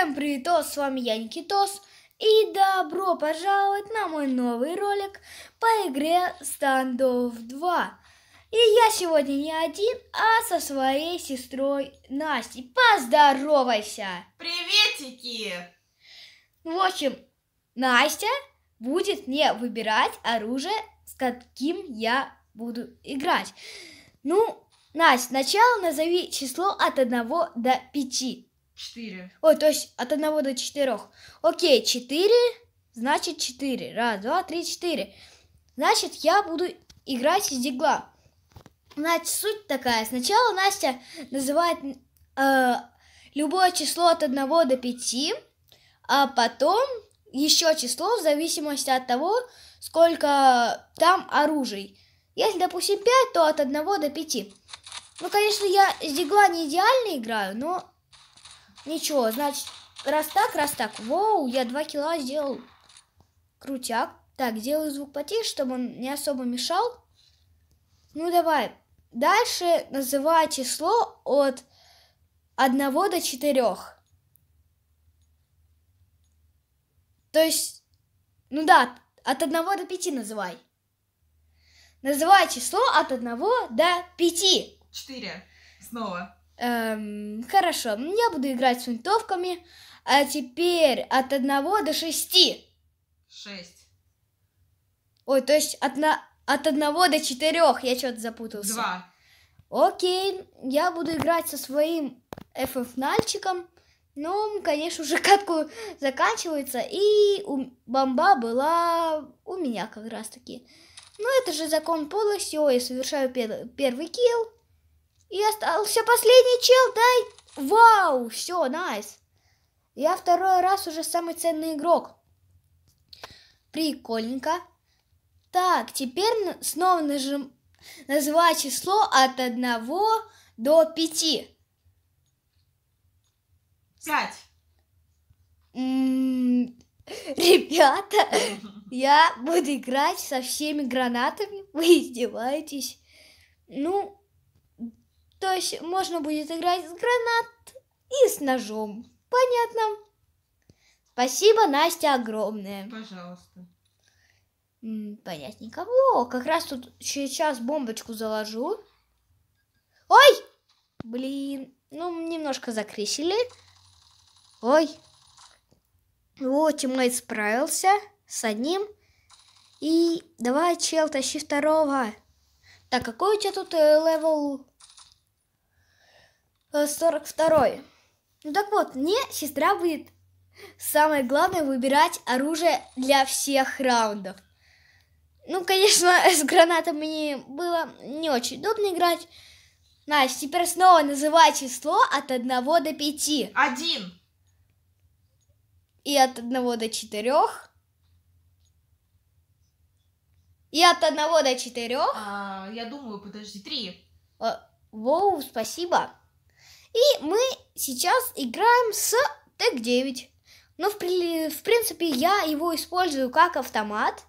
Всем привет, с вами я Никитос, и добро пожаловать на мой новый ролик по игре Standoff 2. И я сегодня не один, а со своей сестрой Настей. Поздоровайся! Приветики! В общем, Настя будет мне выбирать оружие, с каким я буду играть. Ну, Настя, сначала назови число от 1 до 5. Четыре. Ой, то есть от 1 до 4. Окей, 4, значит 4. Раз, два, три, четыре. Значит, я буду играть из дигла. Значит, суть такая. Сначала Настя называет э, любое число от 1 до 5, а потом еще число в зависимости от того, сколько там оружий. Если, допустим, 5, то от 1 до 5. Ну, конечно, я с дигла не идеально играю, но Ничего, значит, раз так, раз так. Воу, я два кило сделал. Крутяк. Так, делаю звук потише, чтобы он не особо мешал. Ну, давай. Дальше называй число от 1 до 4. То есть, ну да, от 1 до 5 называй. Называй число от 1 до 5. Четыре. Снова. Эм, хорошо, я буду играть с винтовками. А теперь от 1 до 6. Шесть. Ой, то есть от, на... от 1 до 4. Я что-то запутался. Два. Окей, я буду играть со своим FF-нальчиком. Ну, конечно, уже катку заканчивается. И у бомба была у меня как раз таки. Ну, это же закон подлости. Ой, я совершаю пер- первый килл. И остался последний чел, дай... Вау, все, найс. Я второй раз уже самый ценный игрок. Прикольненько. Так, теперь снова нажим... называй число от 1 до 5. Пять. М, Ребята, я буду играть со всеми гранатами. Вы издеваетесь? Ну, то есть можно будет играть с гранат и с ножом. Понятно? Спасибо, Настя, огромное. Пожалуйста. Понятненько. О, как раз тут сейчас бомбочку заложу. Ой! Блин, ну немножко закрысили. Ой. Вот, teammate справился с одним. И давай, чел, тащи второго. Так, какой у тебя тут э, level? Э, 42. Ну так вот, мне сестра будет самое главное выбирать оружие для всех раундов. Ну, конечно, с гранатами мне было не очень удобно играть. Настя, теперь снова называй число от 1 до 5. Один. И от 1 до 4. И от 1 до 4. А, я думаю, подожди. Три. Э, Воу, спасибо. И мы сейчас играем с ТЭК-9. Но, в, в принципе, я его использую как автомат.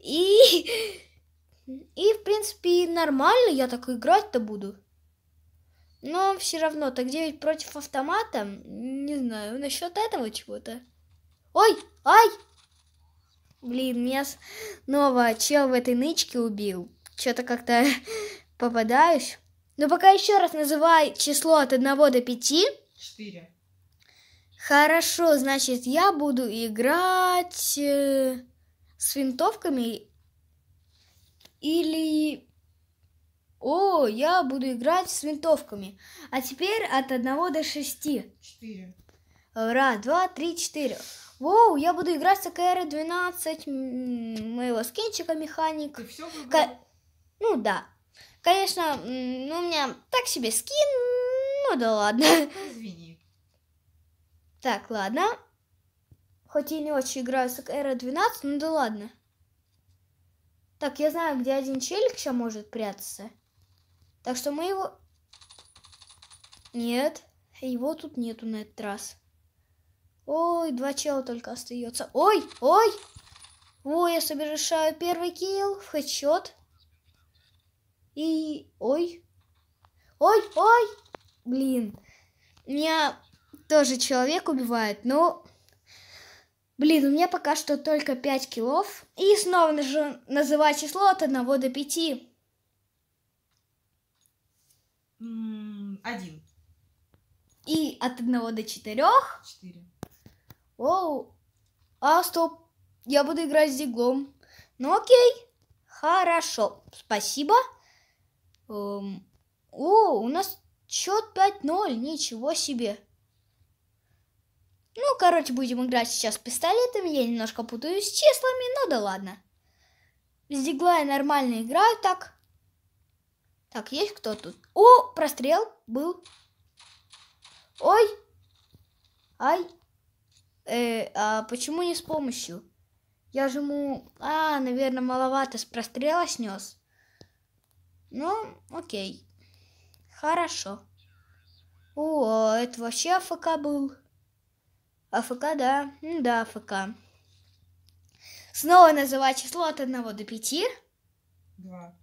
И, и, в принципе, нормально я так играть-то буду. Но все равно ТЭК-9 против автомата, не знаю, насчет этого чего-то. Ой, ай! Блин, меня снова чел в этой нычке убил. Что-то как-то попадаюсь. Но пока еще раз называй число от 1 до 5. Четыре. Хорошо, значит, я буду играть э, с винтовками или... О, я буду играть с винтовками. А теперь от 1 до 6. Четыре. Раз, два, три, четыре. Воу, я буду играть с АКР-12 м, моего скинчика механик. Ты все выбрал? Ка- Ну да. Конечно, ну, у меня так себе скин. Ну да ладно. Извини. Так, ладно. Хоть и не очень играю с АКР-12, ну да ладно. Так, я знаю, где один челик сейчас может прятаться. Так что мы его... Нет, его тут нету на этот раз. Ой, два чела только остается. Ой, ой! Ой, я совершаю первый килл в хедшот. И... Ой. Ой, ой! Блин. Меня тоже человек убивает, но... Блин, у меня пока что только 5 киллов. И снова нажу называть число от 1 до 5. М, Один. И от 1 до 4. Четыре. Оу. А, стоп. Я буду играть с диглом. Ну окей. Хорошо. Спасибо. Эм, О, у нас счет 5-0. Ничего себе. Ну, короче, будем играть сейчас пистолетами. Я немножко путаюсь с числами, но да ладно. С дигла я нормально играю так. Так, есть кто тут? О, прострел был. Ой. Ай. Э, а почему не с помощью? Я же ему... А, наверное, маловато с прострела снес. Ну, окей. Хорошо. О, это вообще АФК был. АФК, да. Да, АФК. Снова называть число от 1 до 5. Два.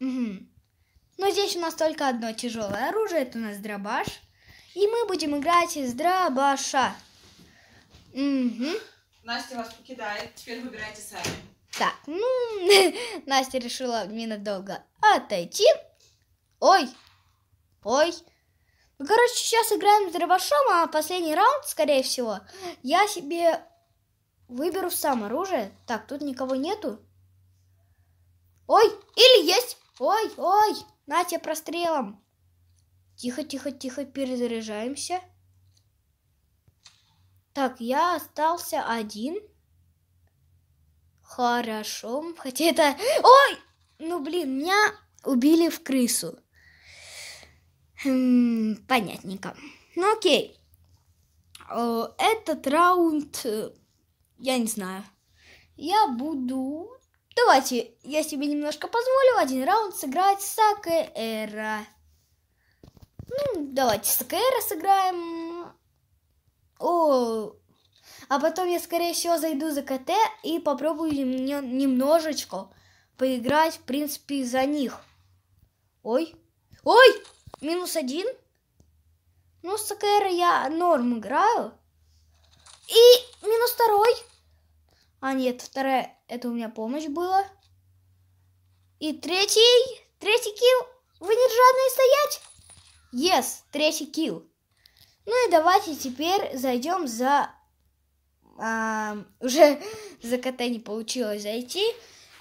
Угу. Но здесь у нас только одно тяжелое оружие, это у нас дробаш. И мы будем играть из дробаша. Угу. Настя вас покидает. Теперь выбирайте сами. Так, ну, Настя решила ненадолго отойти. Ой, ой. Ну, короче, сейчас играем с дробашом, а последний раунд, скорее всего, я себе выберу сам оружие. Так, тут никого нету. Ой, или есть. Ой, ой, на тебе прострелом. Тихо, тихо, тихо, перезаряжаемся. Так, я остался один. Хорошо. Хотя это... Ой! Ну, блин, меня убили в крысу. Хм, понятненько. Ну, окей. Э, Этот раунд... э, Я не знаю. Я буду... Давайте, я себе немножко позволю один раунд сыграть с АКР. Ну, давайте с АКР сыграем. О, а потом я, скорее всего, зайду за КТ и попробую не- немножечко поиграть, в принципе, за них. Ой, ой, минус один. Ну, с АКР я норм играю. И минус второй. А, нет, вторая, это у меня помощь была. И третий, третий килл. Вы не жадные стоять? Yes, третий килл. Ну и давайте теперь зайдем за... а, уже за КТ не получилось зайти.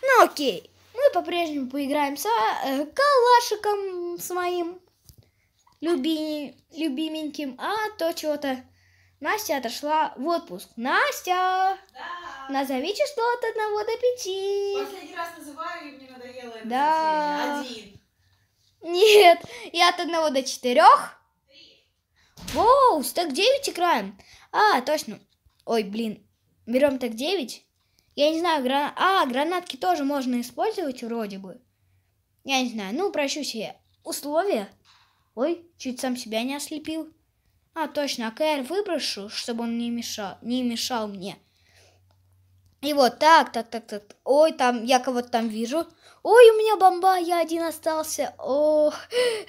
Ну окей. Мы по-прежнему поиграем с э, калашиком с моим люби... любименьким. А то чего-то Настя отошла в отпуск. Настя, Да. назови число от 1 до 5. Последний раз называю, и мне надоело это Да. Один. Нет, и от 1 до 4. Воу, стак 9 играем. А, точно. Ой, блин. Берем так 9. Я не знаю, грана... А, гранатки тоже можно использовать вроде бы. Я не знаю, ну, прощу себе условия. Ой, чуть сам себя не ослепил. А, точно, АКР выброшу, чтобы он не мешал, не мешал мне. И вот так, так, так, так. Ой, там, я кого-то там вижу. Ой, у меня бомба, я один остался. Ох,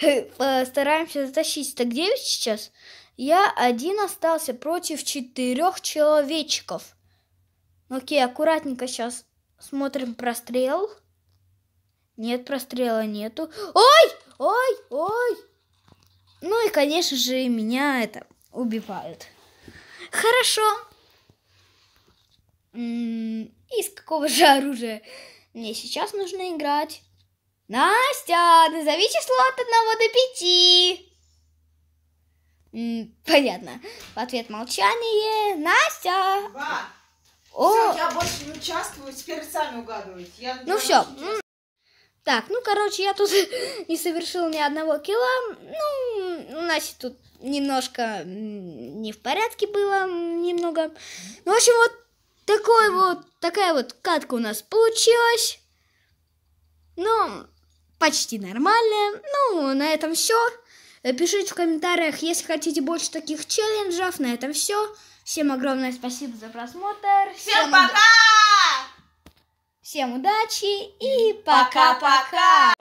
постараемся затащить. Так 9 сейчас. Я один остался против четырех человечков. Окей, аккуратненько сейчас смотрим прострел. Нет, прострела нету. Ой, ой, ой. Ну и, конечно же, меня это убивают. Хорошо. Из какого же оружия мне сейчас нужно играть? Настя, назови число от 1 до 5. М, Понятно. В ответ молчание. Настя. Два. О, Всё, я больше не участвую, теперь сами угадываете. Я ну я все. Так, ну, короче, я тут не совершил ни одного килла. Ну, у нас тут немножко не в порядке было немного. Ну, в общем, вот такой вот, такая вот катка у нас получилась. Ну, почти нормальная. Ну, на этом все. Пишите в комментариях, если хотите больше таких челленджев. На этом все. Всем огромное спасибо за просмотр. Всем уда- пока! Всем удачи и пока-пока.